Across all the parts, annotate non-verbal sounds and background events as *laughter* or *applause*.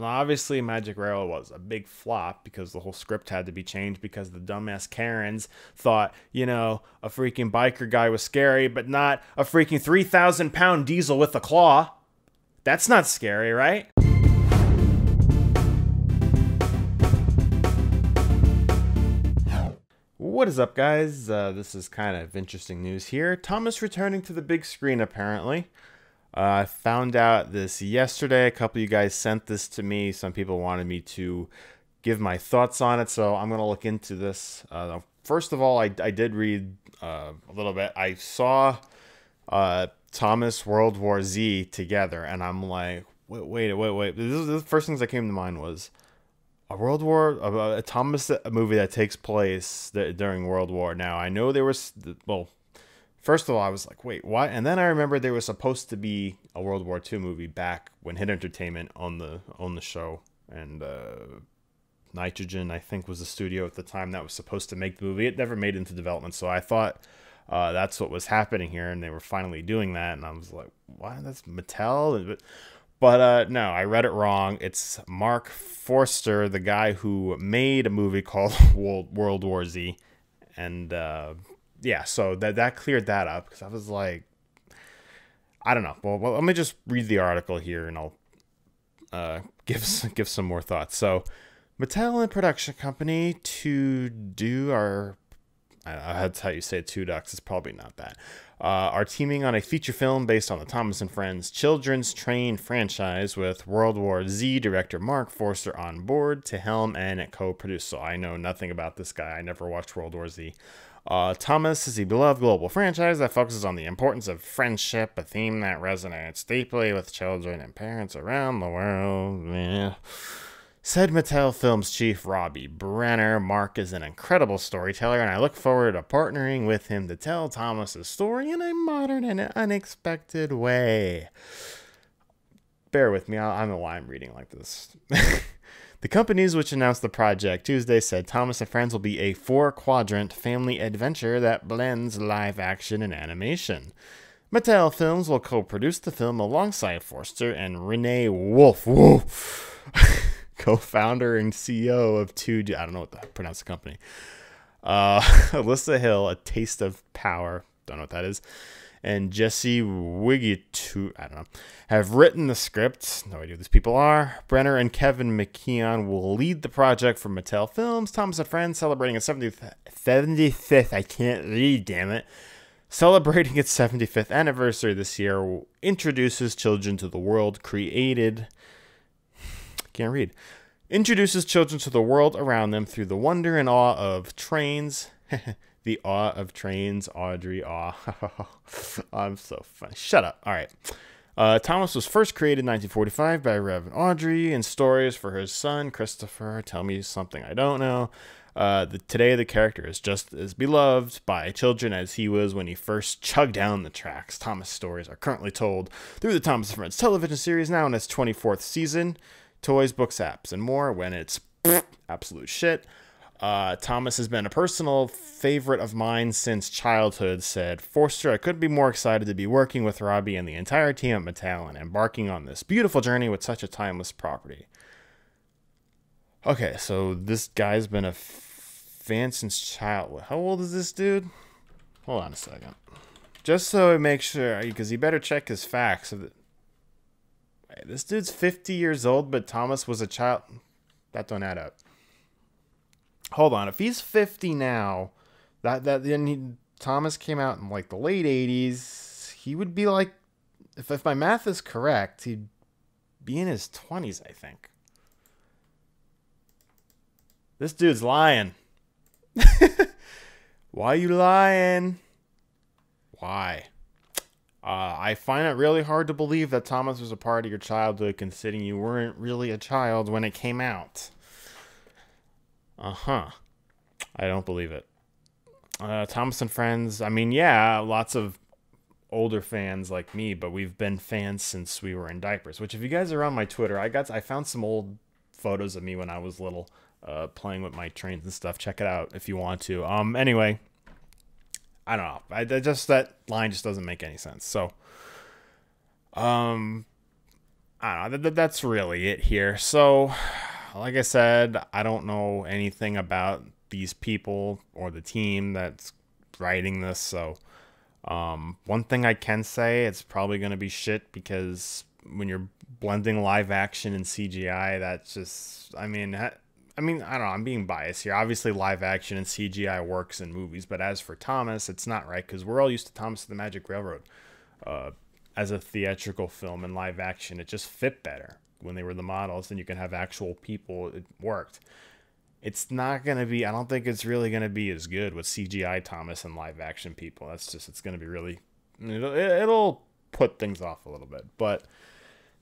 Obviously, Magic Railroad was a big flop because the whole script had to be changed because the dumbass Karens thought, you know, a freaking biker guy was scary, but not a freaking 3,000 pound diesel with a claw. That's not scary, right? What is up, guys? Uh, this is kind of interesting news here. Thomas returning to the big screen, apparently. Uh, I found out this yesterday. A couple of you guys sent this to me. Some people wanted me to give my thoughts on it, so I'm going to look into this. Uh, first of all, I, I did read uh, a little bit. I saw uh, Thomas World War Z together, and I'm like, wait, wait, wait, wait. This is, the first things that came to mind was a World War, a, a Thomas a movie that takes place during World War. Now I know there was well, first of all, I was like, wait, what? And then I remember there was supposed to be a World War II movie back when Hit Entertainment on the on the show, and uh, Nitrogen, I think, was the studio at the time that was supposed to make the movie. It never made into development, so I thought uh, that's what was happening here, and they were finally doing that, and I was like, "Why? That's Mattel, but. But uh, no, I read it wrong. It's Marc Forster, the guy who made a movie called *laughs* World War Z, and uh, yeah, so that that cleared that up because I was like, I don't know. Well, well, let me just read the article here, and I'll uh, *laughs* give give some more thoughts. So, Mattel and production company to do our that's how you say two ducks. It's probably not that. Uh, are teaming on a feature film based on the Thomas and Friends children's train franchise with World War Z director Marc Forster on board to helm and co-produce. So I know nothing about this guy. I never watched World War Z. Uh, Thomas is a beloved global franchise that focuses on the importance of friendship, a theme that resonates deeply with children and parents around the world. Yeah. Said Mattel Films chief Robbie Brenner, Mark is an incredible storyteller, and I look forward to partnering with him to tell Thomas's story in a modern and unexpected way. Bear with me, I don't know why I'm reading like this. *laughs* the companies which announced the project Tuesday said Thomas and Friends will be a four quadrant family adventure that blends live action and animation. Mattel Films will co produce the film alongside Forster and Renee Wolfe. Wolfe. *laughs* co-founder and CEO of two. I don't know what the pronounce the company. Uh, *laughs* Alyssa Hill, A Taste of Power. Don't know what that is. And Jesse Wigutow, I don't know, have written the script. No idea who these people are. Brenner and Kevin McKeon will lead the project for Mattel Films. Thomas and Friends celebrating its 70th, 75th, I can't read, damn it. Celebrating its 75th anniversary this year, introduces children to the world created can't read. Introduces children to the world around them through the wonder and awe of trains. *laughs* the awe of trains, Awdry. Awe. *laughs* I'm so funny. Shut up. All right. Uh, Thomas was first created in 1945 by Reverend Awdry and stories for his son Christopher. Tell me something I don't know. Uh, the, today, the character is just as beloved by children as he was when he first chugged down the tracks. Thomas stories are currently told through the Thomas and Friends television series, now in its 24th season toys, books, apps, and more when it's *laughs* absolute shit. Uh, Thomas has been a personal favorite of mine since childhood, said Forster. I couldn't be more excited to be working with Robbie and the entire team at Mattel and embarking on this beautiful journey with such a timeless property. Okay, so this guy's been a fan since childhood. How old is this dude? Hold on a second. Just so I make sure, because he better check his facts. This dude's 50 years old, but Thomas was a child. That don't add up. Hold on. If he's 50 now, that that then he, Thomas came out in like the late 80s, he would be like if if my math is correct, he'd be in his 20s, I think. This dude's lying. *laughs* Why you lying? Why? Uh, I find it really hard to believe that Thomas was a part of your childhood, considering you weren't really a child when it came out. Uh huh. I don't believe it. Uh, Thomas and Friends. I mean, yeah, lots of older fans like me, but we've been fans since we were in diapers. Which, if you guys are on my Twitter, I got I found some old photos of me when I was little, uh, playing with my trains and stuff. Check it out if you want to. Um. Anyway, I don't know. I, I just that line just doesn't make any sense. So, um, I don't know. That's really it here. So, like I said, I don't know anything about these people or the team that's writing this. So, um, one thing I can say, it's probably going to be shit because when you're blending live action and CGI, that's just, I mean, I mean, I don't know. I'm being biased here. Obviously, live action and CGI works in movies, but as for Thomas, it's not right because we're all used to Thomas the Magic Railroad uh, as a theatrical film and live action. It just fit better when they were the models, and you can have actual people. It worked. It's not gonna be. I don't think it's really gonna be as good with CGI Thomas and live action people. That's just. It's gonna be really. It'll, it'll put things off a little bit, but.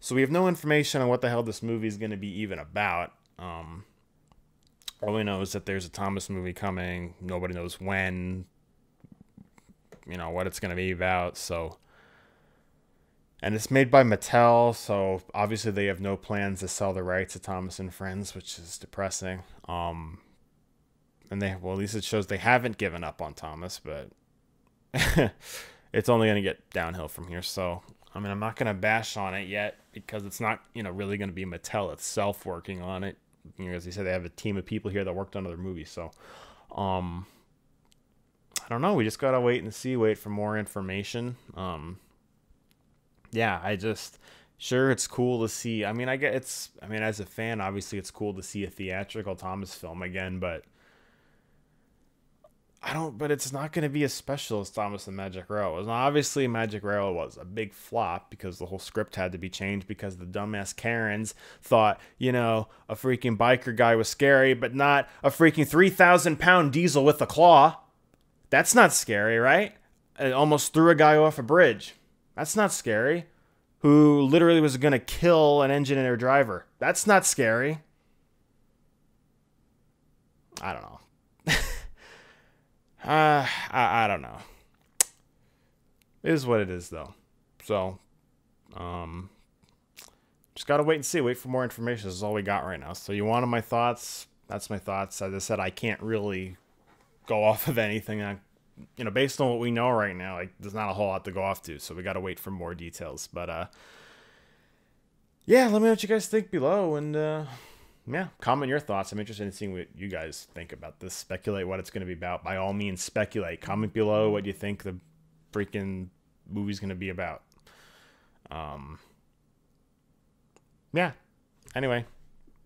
So we have no information on what the hell this movie is going to be even about. Um, all we know is that there's a Thomas movie coming. Nobody knows when, you know, what it's going to be about. So, and it's made by Mattel. So obviously they have no plans to sell the rights to Thomas and Friends, which is depressing. Um, and they, well, at least it shows they haven't given up on Thomas, but *laughs* it's only going to get downhill from here. So, I mean, I'm not going to bash on it yet because it's not, you know, really going to be Mattel itself working on it you know, as they said, they have a team of people here that worked on other movies. So, um, I don't know. We just gotta wait and see. Wait for more information. Um, yeah, I just sure it's cool to see. I mean, I get it's. I mean, as a fan, obviously it's cool to see a theatrical Thomas film again, but I don't, but it's not going to be as special as Thomas and Magic Railroad. Obviously, Magic Railroad was a big flop because the whole script had to be changed because the dumbass Karens thought, you know, a freaking biker guy was scary, but not a freaking 3,000 pound diesel with a claw. That's not scary, right? It almost threw a guy off a bridge. That's not scary. Who literally was going to kill an engineer driver. That's not scary. I don't know. Uh, I, I don't know. It is what it is, though. So, um, just gotta wait and see. Wait for more information. This is all we got right now. So, you wanted my thoughts? That's my thoughts. As I said, I can't really go *laughs* off of anything. I, you know, based on what we know right now, like there's not a whole lot to go off to. So we gotta wait for more details. But uh, yeah, let me know what you guys think below, and uh yeah, comment your thoughts. I'm interested in seeing what you guys think about this. Speculate what it's going to be about. By all means, speculate. Comment below what you think the freaking movie's going to be about. Um, yeah. Anyway,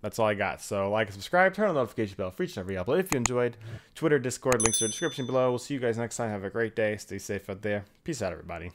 that's all I got. So like and subscribe, turn on the notification bell for each and every upload. If you enjoyed, Twitter, Discord, links are in the description below. We'll see you guys next time. Have a great day. Stay safe out there. Peace out, everybody.